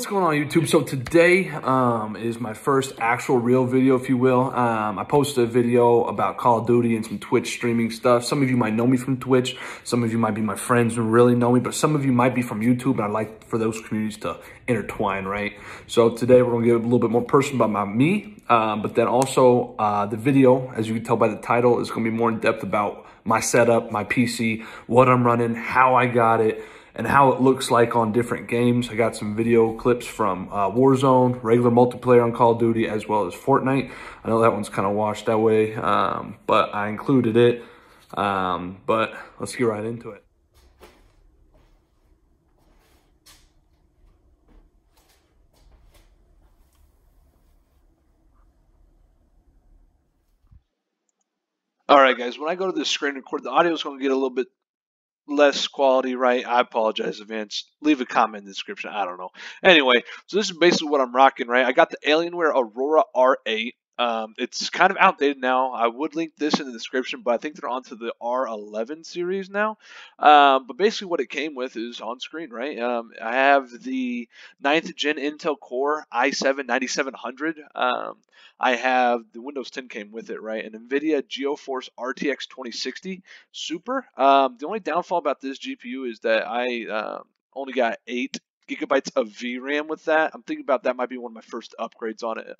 What's going on YouTube? So today um, is my first actual real video, if you will. Um, I posted a video about Call of Duty and some Twitch streaming stuff. Some of you might know me from Twitch. Some of you might be my friends who really know me, but some of you might be from YouTube and I'd like for those communities to intertwine, right? So today we're gonna get a little bit more personal about my, me, um, but then also uh, the video, as you can tell by the title, is gonna be more in depth about my setup, my PC, what I'm running, how I got it, and how it looks like on different games. I got some video clips from uh, Warzone, regular multiplayer on Call of Duty, as well as Fortnite. I know that one's kind of washed that way, um, but I included it. Um, but let's get right into it. All right, guys, when I go to the screen record, the audio is going to get a little bit less quality, right? I apologize, Advance. Leave a comment in the description. I don't know. Anyway, so this is basically what I'm rocking, right? I got the Alienware Aurora R8. Um, it's kind of outdated now. I would link this in the description, but I think they're onto the R11 series now. Um, but basically, what it came with is on screen, right? Um, I have the 9th gen Intel Core i7 9700. Um, I have the Windows 10 came with it, right? An NVIDIA GeForce RTX 2060 Super. Um, the only downfall about this GPU is that I uh, only got eight gigabytes of VRAM with that. I'm thinking about that might be one of my first upgrades on it.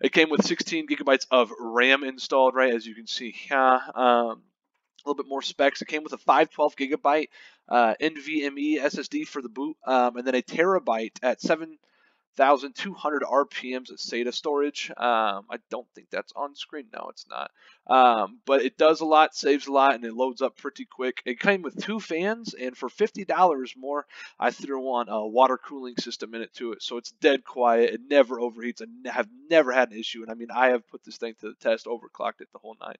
It came with 16 gigabytes of RAM installed, right? As you can see here. Um, a little bit more specs. It came with a 512 gigabyte uh, NVMe SSD for the boot, um, and then a terabyte at 7 1,200 RPMs of SATA storage. Um, I don't think that's on screen. No, it's not. Um, but it does a lot, saves a lot, and it loads up pretty quick. It came with two fans, and for $50 more, I threw on a water cooling system in it to it. So it's dead quiet. It never overheats. I have never had an issue. And I mean, I have put this thing to the test, overclocked it the whole night.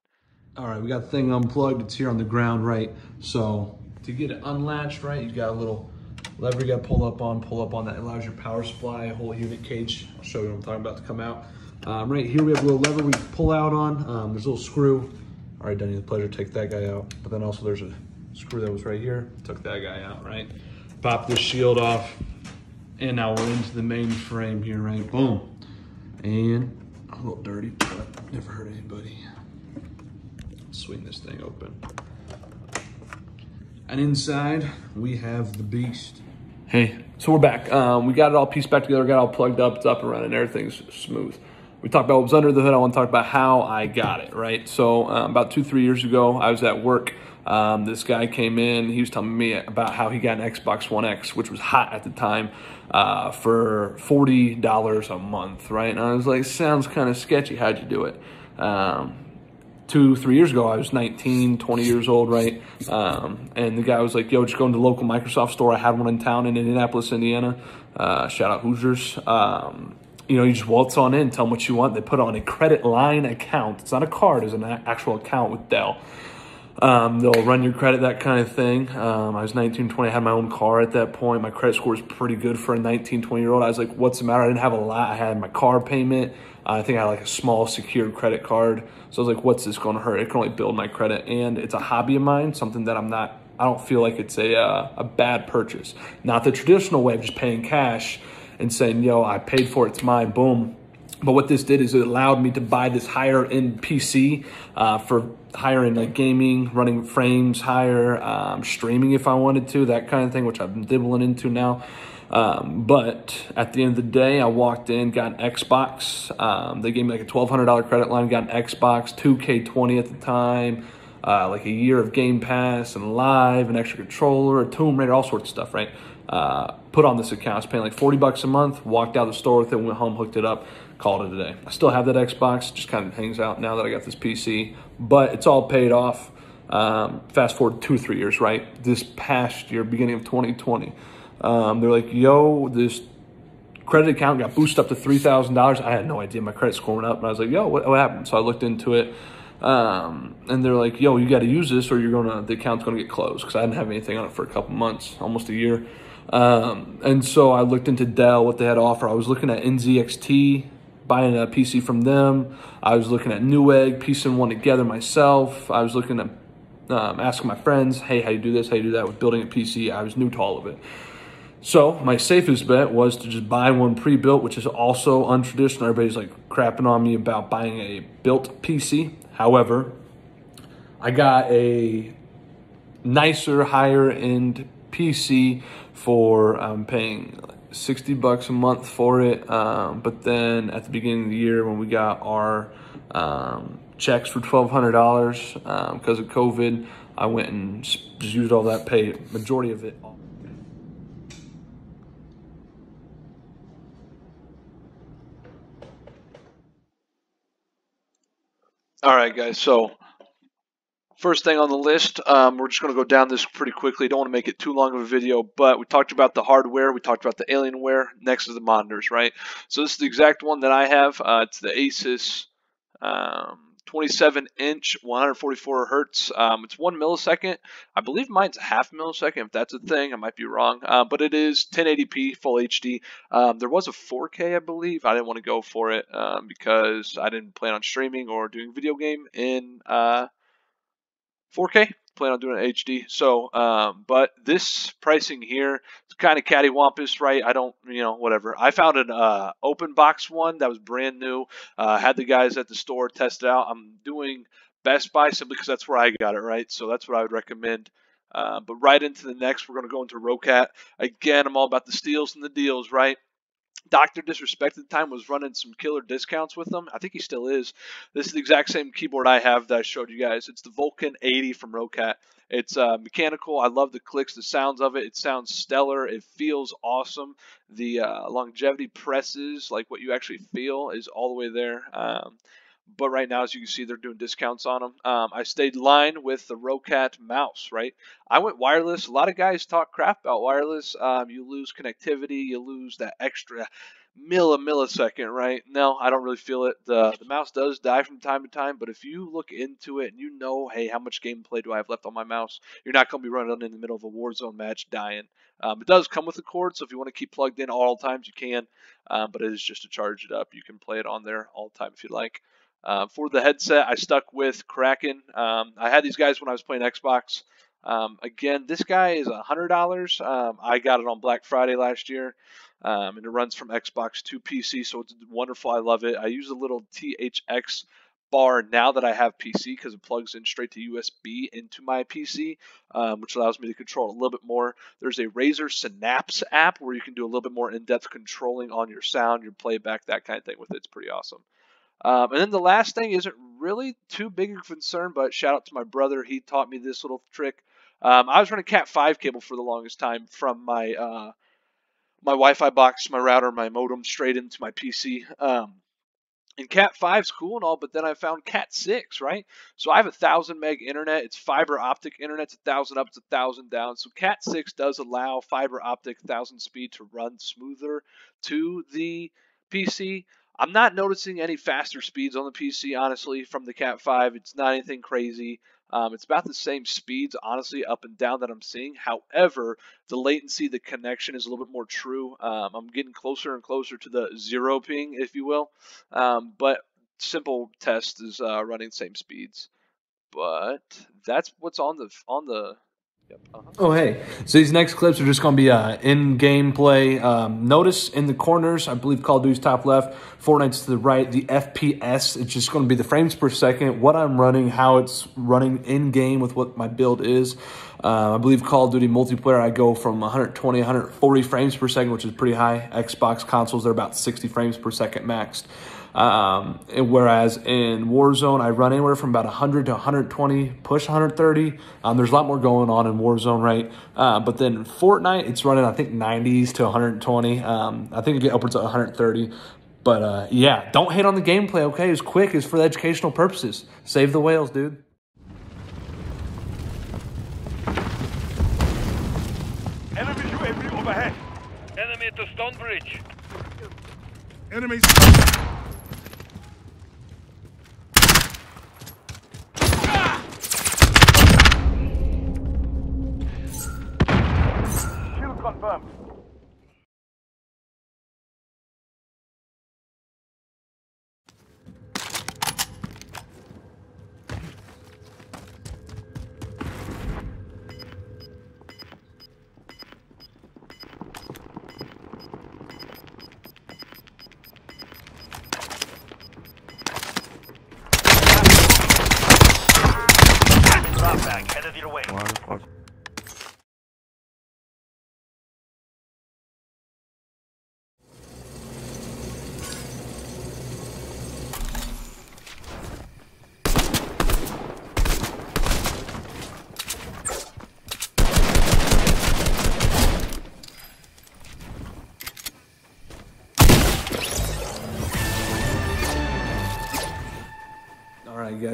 All right, we got the thing unplugged. It's here on the ground, right? So to get it unlatched, right, you got a little lever you got to pull up on, pull up on that allows your power supply, whole unit cage. I'll show you what I'm talking about to come out. Um, right here we have a little lever we pull out on. Um, there's a little screw. All right, done you the pleasure, take that guy out. But then also there's a screw that was right here, took that guy out, right? Pop this shield off, and now we're into the main frame here, right? Boom. And a little dirty, but never hurt anybody. Swing this thing open. And inside, we have the beast. Hey, so we're back. Um, we got it all pieced back together, got it all plugged up, it's up and running, everything's smooth. We talked about what was under the hood. I want to talk about how I got it, right? So um, about two, three years ago, I was at work. Um, this guy came in. He was telling me about how he got an Xbox One X, which was hot at the time, uh, for $40 a month, right? And I was like, sounds kind of sketchy. How'd you do it? Um, two, three years ago, I was 19, 20 years old, right? Um, and the guy was like, yo, just go into the local Microsoft store. I had one in town in Indianapolis, Indiana. Uh, shout out Hoosiers. Um, you know, you just waltz on in, tell them what you want. They put on a credit line account. It's not a card, it's an actual account with Dell. Um, they'll run your credit, that kind of thing. Um, I was 19, 20, I had my own car at that point. My credit score was pretty good for a 19, 20 year old. I was like, what's the matter? I didn't have a lot. I had my car payment. I think I had like a small secured credit card. So I was like, what's this going to hurt? It can only build my credit. And it's a hobby of mine, something that I'm not, I don't feel like it's a, uh, a bad purchase. Not the traditional way of just paying cash and saying, yo, I paid for it, it's mine, boom. But what this did is it allowed me to buy this higher end PC uh, for higher end like gaming, running frames higher, um, streaming if I wanted to, that kind of thing, which I've been dibbling into now. Um, but at the end of the day, I walked in, got an Xbox. Um, they gave me like a $1,200 credit line, got an Xbox, 2K20 at the time, uh, like a year of Game Pass and Live, an extra controller, a Tomb Raider, all sorts of stuff, right? Uh, put on this account. I was paying like 40 bucks a month, walked out of the store with it, went home, hooked it up, called it a day. I still have that Xbox, just kind of hangs out now that I got this PC, but it's all paid off. Um, fast forward two three years, right? This past year, beginning of 2020, um, they're like, yo, this credit account got boosted up to $3,000. I had no idea my credit score went up. And I was like, yo, what, what happened? So I looked into it. Um, and they're like, yo, you got to use this or you're to, the account's going to get closed. Cause I didn't have anything on it for a couple months, almost a year. Um, and so I looked into Dell, what they had to offer. I was looking at NZXT, buying a PC from them. I was looking at Newegg, piecing one together myself. I was looking at um, asking my friends, hey, how do you do this, how you do that with building a PC. I was new to all of it. So my safest bet was to just buy one pre-built, which is also untraditional. Everybody's like crapping on me about buying a built PC. However, I got a nicer, higher end PC for um, paying 60 bucks a month for it. Um, but then at the beginning of the year, when we got our um, checks for $1,200 because um, of COVID, I went and just used all that pay, majority of it. All right, guys. So First thing on the list, um, we're just going to go down this pretty quickly. Don't want to make it too long of a video, but we talked about the hardware. We talked about the Alienware. Next is the monitors, right? So this is the exact one that I have. Uh, it's the Asus um, 27 inch, 144 hertz. Um, it's one millisecond. I believe mine's a half millisecond, if that's a thing. I might be wrong, uh, but it is 1080p full HD. Um, there was a 4K, I believe. I didn't want to go for it um, because I didn't plan on streaming or doing video game in. Uh, 4K. Plan on doing it HD. So, um, but this pricing here is kind of cattywampus, right? I don't, you know, whatever. I found an uh, open box one that was brand new. Uh, had the guys at the store test it out. I'm doing Best Buy simply because that's where I got it, right? So that's what I would recommend. Uh, but right into the next, we're going to go into Roccat. Again, I'm all about the steals and the deals, right? Dr. Disrespect at the time was running some killer discounts with them. I think he still is. This is the exact same keyboard I have that I showed you guys. It's the Vulcan 80 from Roccat. It's uh, mechanical. I love the clicks, the sounds of it. It sounds stellar. It feels awesome. The uh, longevity presses, like what you actually feel, is all the way there. Um, but right now, as you can see, they're doing discounts on them. Um, I stayed line with the Roccat mouse, right? I went wireless. A lot of guys talk crap about wireless. Um, you lose connectivity, you lose that extra mill a millisecond, right? No, I don't really feel it. The the mouse does die from time to time, but if you look into it and you know, hey, how much gameplay do I have left on my mouse? You're not going to be running in the middle of a Warzone match dying. Um, it does come with a cord, so if you want to keep plugged in all times, you can. Um, but it is just to charge it up. You can play it on there all the time if you like. Uh, for the headset, I stuck with Kraken. Um, I had these guys when I was playing Xbox. Um, again, this guy is $100. Um, I got it on Black Friday last year, um, and it runs from Xbox to PC, so it's wonderful. I love it. I use a little THX bar now that I have PC because it plugs in straight to USB into my PC, um, which allows me to control a little bit more. There's a Razer Synapse app where you can do a little bit more in-depth controlling on your sound, your playback, that kind of thing with it. It's pretty awesome. Um, and then the last thing isn't really too big a concern, but shout out to my brother. He taught me this little trick. Um, I was running Cat 5 cable for the longest time from my uh, my Wi-Fi box, my router, my modem straight into my PC. Um, and Cat 5's cool and all, but then I found Cat 6, right? So I have a thousand meg internet. It's fiber optic internet. It's a thousand up, it's a thousand down. So Cat 6 does allow fiber optic thousand speed to run smoother to the PC. I'm not noticing any faster speeds on the PC, honestly, from the Cat 5. It's not anything crazy. Um, it's about the same speeds, honestly, up and down that I'm seeing. However, the latency, the connection is a little bit more true. Um, I'm getting closer and closer to the zero ping, if you will. Um, but simple test is uh, running same speeds. But that's what's on the on the. Uh-huh. Oh, hey. So these next clips are just going to be uh, in gameplay. Um, notice in the corners, I believe Call of Duty's top left, Fortnite's to the right, the FPS, it's just going to be the frames per second, what I'm running, how it's running in game with what my build is. Uh, I believe Call of Duty multiplayer, I go from 120, 140 frames per second, which is pretty high. Xbox consoles, they're about 60 frames per second maxed. Um, whereas in Warzone, I run anywhere from about 100 to 120, push 130. Um, there's a lot more going on in Warzone, right? Uh, but then Fortnite, it's running, I think, 90s to 120. Um, I think it get upwards of 130. But uh, yeah, don't hate on the gameplay, okay? It's quick, it's for educational purposes. Save the whales, dude. Enemy UAV overhead. Enemy at the stone bridge. Enemies. Confirmed.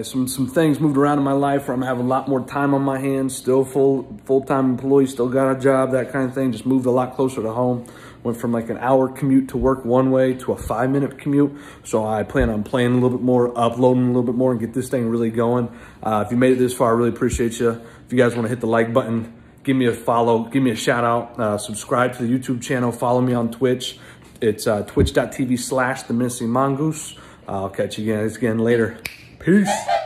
Some some things moved around in my life where I'm having a lot more time on my hands. Still full full time employee, still got a job, that kind of thing. Just moved a lot closer to home. Went from like an hour commute to work one way to a five minute commute. So I plan on playing a little bit more, uploading a little bit more, and get this thing really going. Uh, if you made it this far, I really appreciate you. If you guys want to hit the like button, give me a follow, give me a shout out, uh, subscribe to the YouTube channel, follow me on Twitch. It's uh, twitch.tv slash the menacing mongoose. I'll catch you guys again later. Peace.